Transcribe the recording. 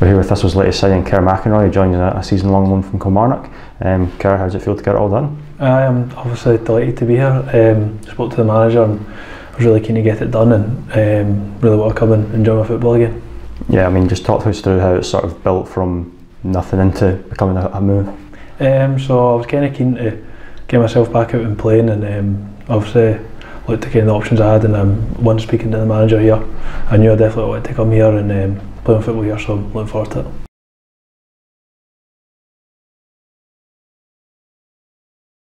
We're here with Thistle's latest signing, Kerr McInroy, joining a, a season-long loan from Kilmarnock. Um, Kerr, how does it feel to get it all done? I am obviously delighted to be here. Um, spoke to the manager and I was really keen to get it done and um, really want to come and enjoy my football again. Yeah, I mean, just talk to us through how it's sort of built from nothing into becoming a, a move. Um, so I was kind of keen to get myself back out and playing and um, obviously looked at kind of the options I had and um, once speaking to the manager here, I knew I definitely wanted to come here and um, playing football here, so I'm looking forward to it.